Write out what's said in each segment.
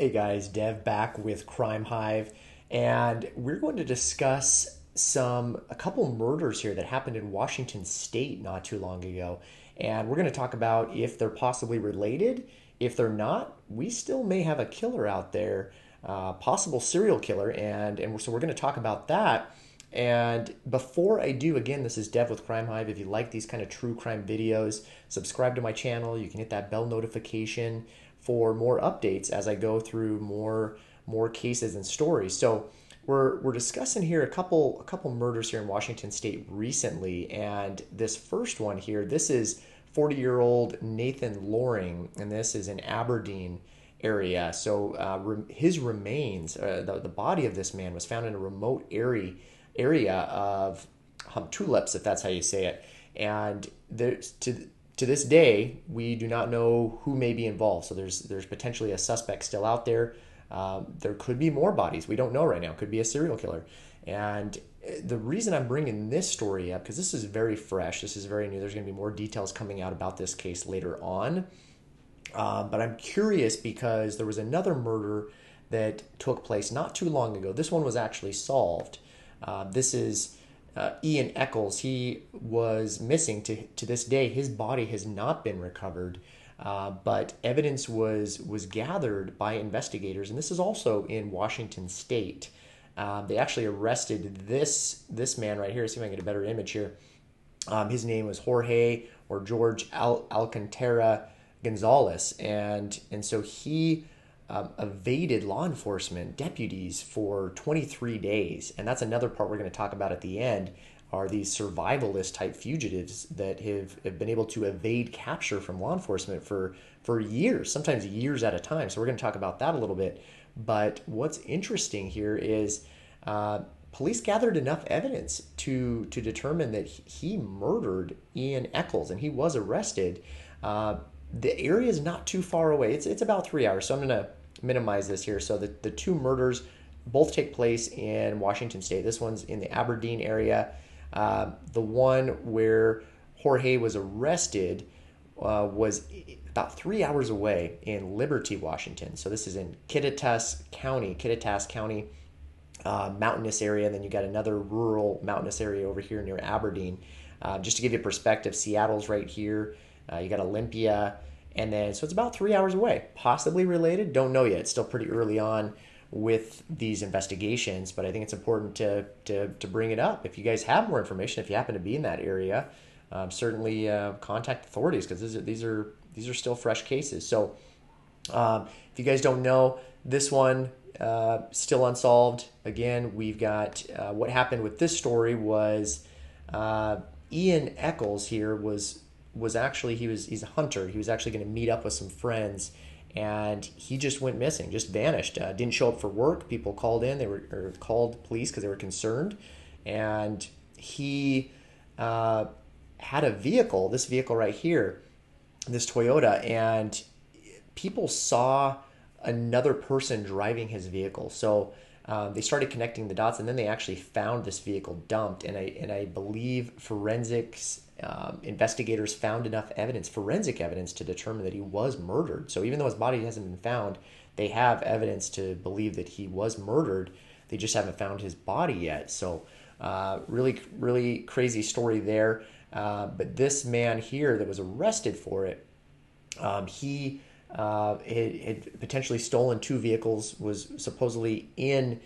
Hey guys, Dev back with Crime Hive, and we're going to discuss some a couple murders here that happened in Washington State not too long ago, and we're going to talk about if they're possibly related. If they're not, we still may have a killer out there, uh, possible serial killer, and and so we're going to talk about that. And before I do, again, this is Dev with Crime Hive. If you like these kind of true crime videos, subscribe to my channel. You can hit that bell notification for more updates as I go through more more cases and stories. So we're we're discussing here a couple a couple murders here in Washington State recently, and this first one here, this is 40 year old Nathan Loring, and this is in Aberdeen area. So uh, re- his remains, uh, the, the body of this man was found in a remote area area of um, tulips, if that's how you say it, and there's to to this day, we do not know who may be involved. So there's there's potentially a suspect still out there. Um, there could be more bodies. We don't know right now. Could be a serial killer. And uh, the reason I'm bringing this story up because this is very fresh. This is very new. There's going to be more details coming out about this case later on. Uh, but I'm curious because there was another murder that took place not too long ago. This one was actually solved. Uh, this is uh, Ian Eckles, he was missing to, to this day. His body has not been recovered, uh, but evidence was was gathered by investigators, and this is also in Washington State. Um, they actually arrested this this man right here. See if I can get a better image here. Um, his name was Jorge or George Al- Alcantara Gonzalez, and and so he um, evaded law enforcement deputies for 23 days. And that's another part we're going to talk about at the end are these survivalist type fugitives that have, have been able to evade capture from law enforcement for, for years, sometimes years at a time. So we're going to talk about that a little bit. But what's interesting here is uh, police gathered enough evidence to, to determine that he murdered Ian Eckles and he was arrested. Uh, the area is not too far away. It's, it's about three hours. So I'm going to minimize this here. So the, the two murders both take place in Washington State. This one's in the Aberdeen area. Uh, the one where Jorge was arrested uh, was about three hours away in Liberty, Washington. So this is in Kittitas County, Kittitas County, uh, mountainous area. And then you got another rural mountainous area over here near Aberdeen. Uh, just to give you perspective, Seattle's right here. Uh, you got Olympia, and then, so it's about three hours away, possibly related. Don't know yet. It's still pretty early on with these investigations, but I think it's important to, to, to bring it up. If you guys have more information, if you happen to be in that area, um, certainly uh, contact authorities because these are, these are these are still fresh cases. So, um, if you guys don't know, this one uh, still unsolved. Again, we've got uh, what happened with this story was uh, Ian Eckles here was was actually he was he's a hunter. He was actually going to meet up with some friends, and he just went missing, just vanished. Uh, didn't show up for work. People called in. They were called police because they were concerned, and he uh, had a vehicle. This vehicle right here, this Toyota, and people saw another person driving his vehicle. So. Um, they started connecting the dots, and then they actually found this vehicle dumped. And I and I believe forensics um, investigators found enough evidence, forensic evidence, to determine that he was murdered. So even though his body hasn't been found, they have evidence to believe that he was murdered. They just haven't found his body yet. So uh, really, really crazy story there. Uh, but this man here that was arrested for it, um, he uh, had, had, potentially stolen two vehicles, was supposedly in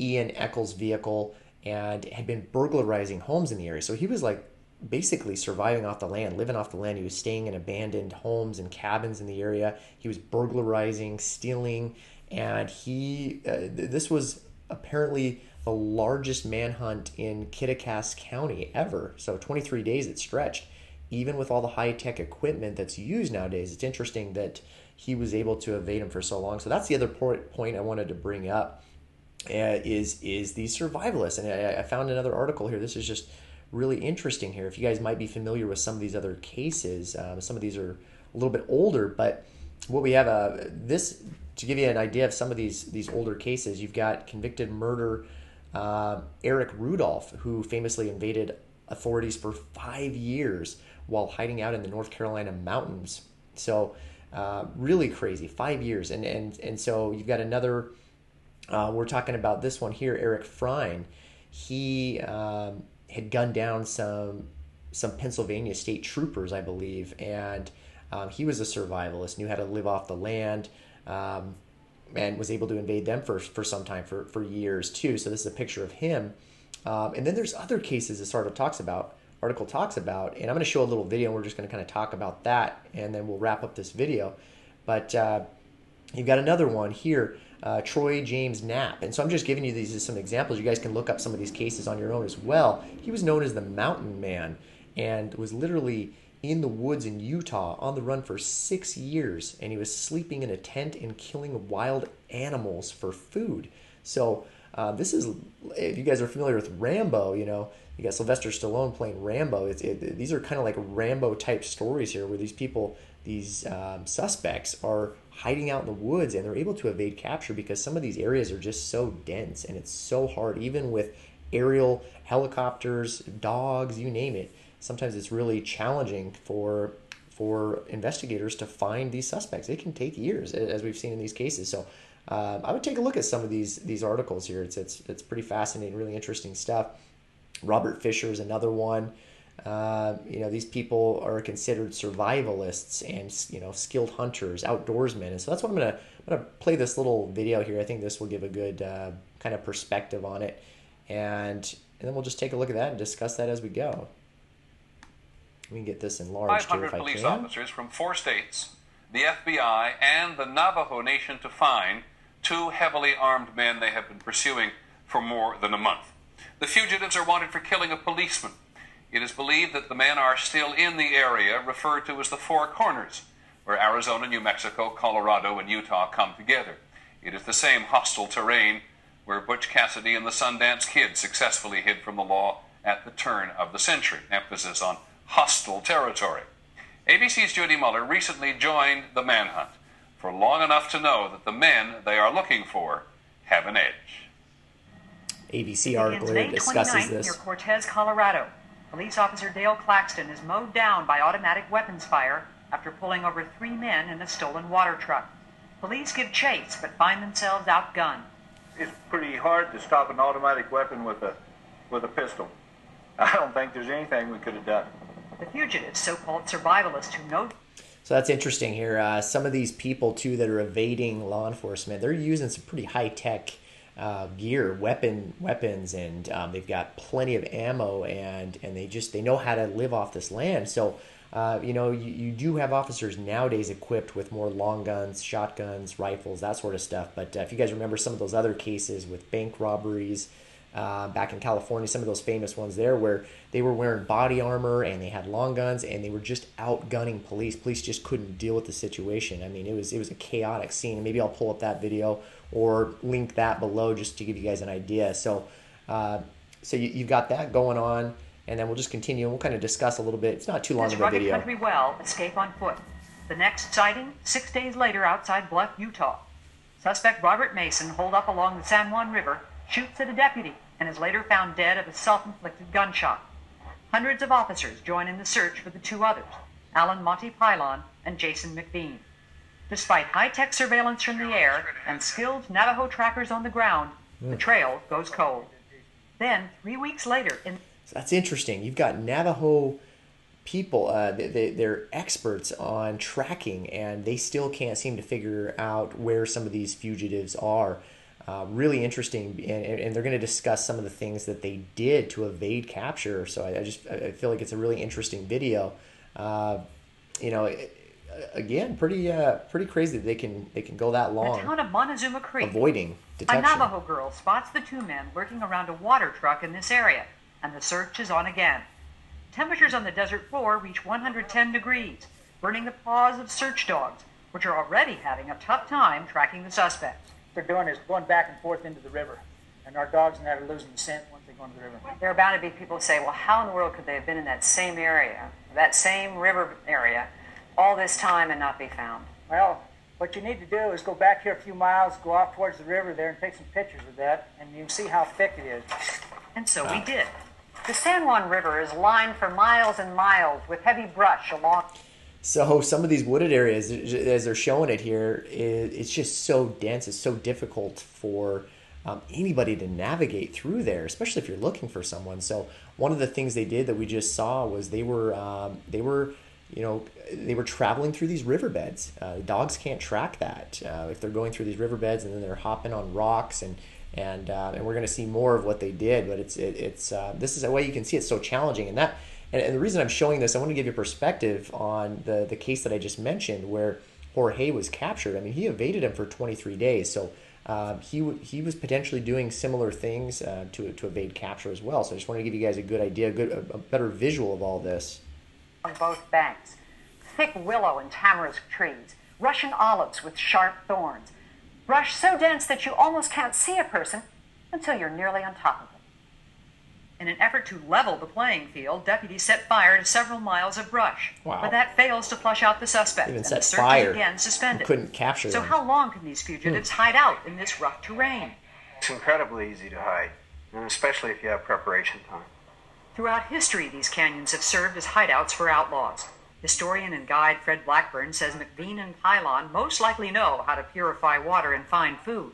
Ian Eckles' vehicle, and had been burglarizing homes in the area. So he was like basically surviving off the land, living off the land. He was staying in abandoned homes and cabins in the area. He was burglarizing, stealing, and he uh, th- this was apparently the largest manhunt in Kittitas County ever. So 23 days it stretched. Even with all the high tech equipment that's used nowadays, it's interesting that he was able to evade him for so long. So that's the other point I wanted to bring up uh, is is the survivalists. And I, I found another article here. This is just really interesting here. If you guys might be familiar with some of these other cases, um, some of these are a little bit older, but what we have uh, this to give you an idea of some of these these older cases. You've got convicted murder uh, Eric Rudolph, who famously invaded authorities for five years while hiding out in the North Carolina mountains. So Uh, really crazy, five years, and and and so you've got another. Uh, we're talking about this one here, Eric Frein. He um, had gunned down some some Pennsylvania state troopers, I believe, and um, he was a survivalist, knew how to live off the land, um, and was able to invade them for for some time, for for years too. So this is a picture of him. Um, and then there's other cases this article talks about. Article talks about, and I'm going to show a little video. and We're just going to kind of talk about that, and then we'll wrap up this video. But uh, you've got another one here, uh, Troy James Knapp, and so I'm just giving you these as some examples. You guys can look up some of these cases on your own as well. He was known as the Mountain Man, and was literally in the woods in Utah on the run for six years, and he was sleeping in a tent and killing wild animals for food. So uh, this is, if you guys are familiar with Rambo, you know, you got Sylvester Stallone playing Rambo. It, these are kind of like Rambo type stories here, where these people, these um, suspects, are hiding out in the woods and they're able to evade capture because some of these areas are just so dense and it's so hard, even with aerial helicopters, dogs, you name it. Sometimes it's really challenging for for investigators to find these suspects. It can take years, as we've seen in these cases. So uh, I would take a look at some of these these articles here. It's it's it's pretty fascinating, really interesting stuff. Robert Fisher is another one. Uh, you know, these people are considered survivalists and you know skilled hunters, outdoorsmen, and so that's what I'm gonna I'm gonna play this little video here. I think this will give a good uh, kind of perspective on it, and and then we'll just take a look at that and discuss that as we go. We can get this enlarged 500 here if I police can. officers from four states, the FBI, and the Navajo Nation to find two heavily armed men they have been pursuing for more than a month. The fugitives are wanted for killing a policeman. It is believed that the men are still in the area referred to as the Four Corners, where Arizona, New Mexico, Colorado, and Utah come together. It is the same hostile terrain where Butch Cassidy and the Sundance Kid successfully hid from the law at the turn of the century. Emphasis on hostile territory. ABC's Judy Muller recently joined the manhunt for long enough to know that the men they are looking for have an edge. ABC article here discusses this. near Cortez, Colorado. Police officer Dale Claxton is mowed down by automatic weapons fire after pulling over three men in a stolen water truck. Police give chase but find themselves outgunned. it's pretty hard to stop an automatic weapon with a with a pistol. I don't think there's anything we could have done. The fugitives, so-called survivalists who know So that's interesting here. Uh, some of these people too that are evading law enforcement, they're using some pretty high tech uh, gear, weapon weapons, and um, they've got plenty of ammo, and and they just they know how to live off this land. So. Uh, you know, you, you do have officers nowadays equipped with more long guns, shotguns, rifles, that sort of stuff. But uh, if you guys remember some of those other cases with bank robberies uh, back in California, some of those famous ones there where they were wearing body armor and they had long guns and they were just outgunning police. Police just couldn't deal with the situation. I mean, it was it was a chaotic scene. And maybe I'll pull up that video or link that below just to give you guys an idea. So, uh, so you, you've got that going on, and then we'll just continue. and We'll kind of discuss a little bit. It's not too long this of a rugged video. country well escape on foot. The next sighting, six days later outside Bluff, Utah. Suspect Robert Mason, holed up along the San Juan River, shoots at a deputy and is later found dead of a self-inflicted gunshot. Hundreds of officers join in the search for the two others, Alan Monty Pilon and Jason McVean. Despite high-tech surveillance from the air and skilled Navajo trackers on the ground, the trail goes cold. Then, three weeks later, in So that's interesting. You've got Navajo people, uh, they, they, they're experts on tracking, and they still can't seem to figure out where some of these fugitives are. Uh, really interesting, and, and they're going to discuss some of the things that they did to evade capture. So I, I just I feel like it's a really interesting video. Uh, you know, it- again, pretty uh, pretty crazy that they can they can go that long. the town of Montezuma Creek, avoiding detection. A. Navajo girl spots the two men lurking around a water truck in this area, and the search is on again. Temperatures on the desert floor reach 110 degrees, burning the paws of search dogs, which are already having a tough time tracking the suspects. They're doing is going back and forth into the river. And our dogs and now are losing the scent once they go into the river. There are bound to be people who say, well, how in the world could they have been in that same area, that same river area, all this time and not be found? Well, what you need to do is go back here a few miles, go out towards the river there and take some pictures of that, and you can see how thick it is. And so we did. The San Juan River is lined for miles and miles with heavy brush along. So some of these wooded areas, as they're showing it here, it's just so dense. It's so difficult for um, anybody to navigate through there, especially if you're looking for someone. So one of the things they did that we just saw was they were um, they were you know they were traveling through these riverbeds. Uh, dogs can't track that uh, if they're going through these riverbeds and then they're hopping on rocks and and uh, and we're going to see more of what they did. But it's it, it's uh, this is a way you can see it's so challenging and that and, and the reason I'm showing this I want to give you perspective on the the case that I just mentioned where Jorge was captured. I mean he evaded him for 23 days so. Um, he he was potentially doing similar things uh, to to evade capture as well. So I just want to give you guys a good idea, a good a, a better visual of all this. On both banks, thick willow and tamarisk trees, Russian olives with sharp thorns, brush so dense that you almost can't see a person until you're nearly on top of them. In an effort to level the playing field, deputies set fire to several miles of brush. Wow. But that fails to flush out the suspect, Even and set the search fire. is again suspended. Couldn't capture So them. how long can these fugitives hmm. hide out in this rough terrain? It's incredibly easy to hide, and especially if you have preparation time. Throughout history, these canyons have served as hideouts for outlaws. Historian and guide Fred Blackburn says McVean and Pilon most likely know how to purify water and find food.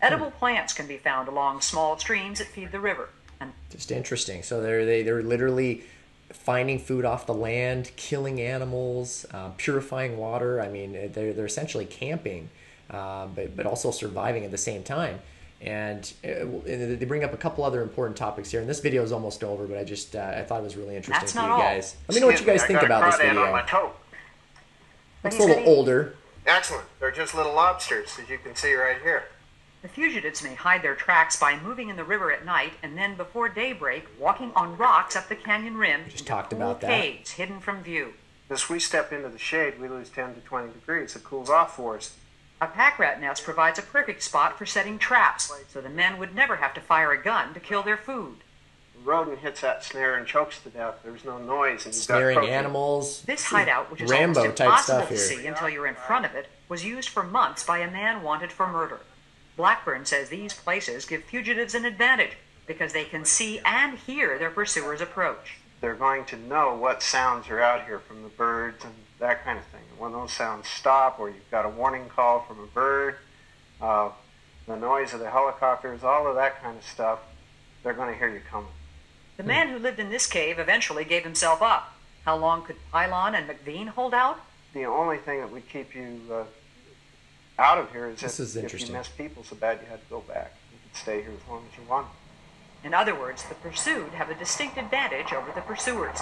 Hmm. Edible plants can be found along small streams that feed the river. Just interesting. So they're they, they're literally finding food off the land, killing animals, uh, purifying water. I mean, they're they're essentially camping, uh, but but also surviving at the same time. And, uh, and they bring up a couple other important topics here. And this video is almost over, but I just uh, I thought it was really interesting That's for not you all. guys. Let me know what you guys think about this video. on my toe. It's a little older. Excellent. They're just little lobsters, as you can see right here. The fugitives may hide their tracks by moving in the river at night and then before daybreak walking on rocks up the canyon rim Just into talked cool about that. caves hidden from view. As we step into the shade, we lose 10 to 20 degrees. It cools off for us. A pack rat nest provides a perfect spot for setting traps, so the men would never have to fire a gun to kill their food. The rodent hits that snare and chokes to death. There's no noise, and you've got Snaring animals. This hideout, which is Rambo almost type impossible stuff to here. see until you're in front of it, was used for months by a man wanted for murder. Blackburn says these places give fugitives an advantage because they can see and hear their pursuers approach. They're going to know what sounds are out here from the birds and that kind of thing. When those sounds stop, or you've got a warning call from a bird, uh, the noise of the helicopters, all of that kind of stuff, they're going to hear you coming. The man who lived in this cave eventually gave himself up. How long could Pilon and McVean hold out? The only thing that would keep you uh, out of here is This if, is if you interesting. missed people so bad you had to go back. You could stay here as long as you wanted. In other words, the pursued have a distinct advantage over the pursuers.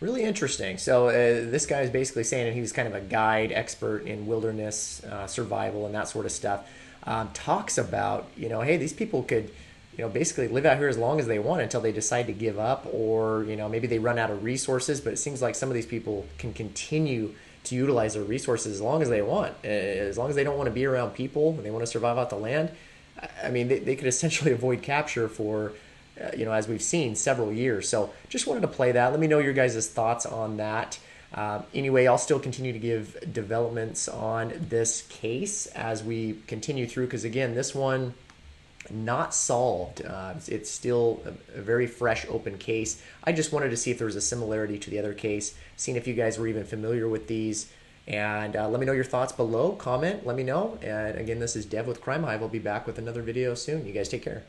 Really interesting. So uh, this guy is basically saying that he was kind of a guide, expert in wilderness uh, survival and that sort of stuff. Um, talks about you know, hey, these people could you know basically live out here as long as they want until they decide to give up, or you know maybe they run out of resources. But it seems like some of these people can continue to utilize their resources as long as they want, uh, as long as they don't want to be around people and they want to survive out the land. I- mean, they, they could essentially avoid capture for uh, you know, as we've seen, several years. So just wanted to play that. Let me know your guys' thoughts on that. Um, anyway, I'll still continue to give developments on this case as we continue through, because again, this one not solved. Uh, it's, still a, a very fresh, open case. I just wanted to see if there was a similarity to the other case, seeing if you guys were even familiar with these. And uh, let me know your thoughts below. Comment, let me know. And again, this is Dev with Crime Hive. I'll be back with another video soon. You guys take care.